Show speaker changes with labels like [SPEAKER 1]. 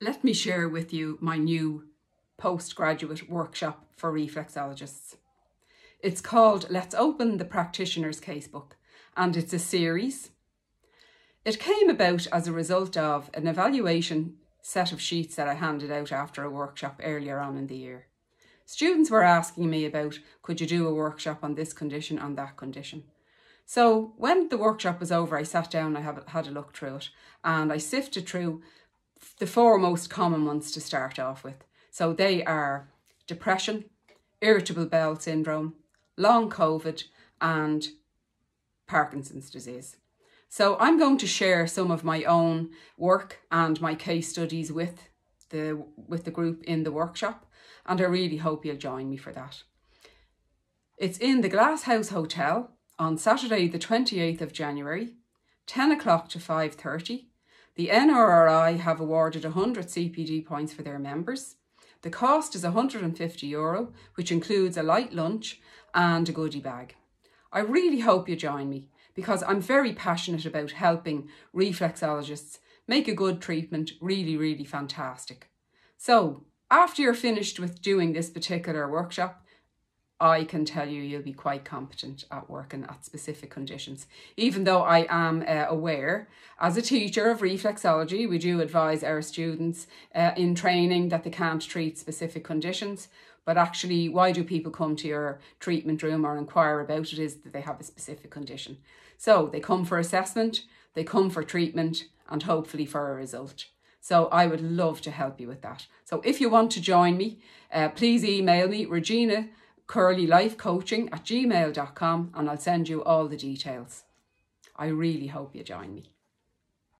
[SPEAKER 1] let me share with you my new postgraduate workshop for reflexologists. It's called Let's Open the Practitioner's Casebook and it's a series. It came about as a result of an evaluation set of sheets that I handed out after a workshop earlier on in the year. Students were asking me about could you do a workshop on this condition, on that condition. So when the workshop was over, I sat down, I had a look through it, and I sifted through the four most common ones to start off with. So they are depression, irritable bowel syndrome, long COVID, and Parkinson's disease. So I'm going to share some of my own work and my case studies with the with the group in the workshop and I really hope you'll join me for that. It's in the Glasshouse Hotel on Saturday the 28th of January, 10 o'clock to 5.30 the NRRI have awarded 100 CPD points for their members. The cost is €150, Euro, which includes a light lunch and a goodie bag. I really hope you join me because I'm very passionate about helping reflexologists make a good treatment really, really fantastic. So, after you're finished with doing this particular workshop, I can tell you you'll be quite competent at working at specific conditions. Even though I am uh, aware, as a teacher of reflexology, we do advise our students uh, in training that they can't treat specific conditions. But actually, why do people come to your treatment room or inquire about it is that they have a specific condition. So they come for assessment, they come for treatment, and hopefully for a result. So I would love to help you with that. So if you want to join me, uh, please email me, Regina curleylifecoaching at gmail.com and I'll send you all the details. I really hope you join me.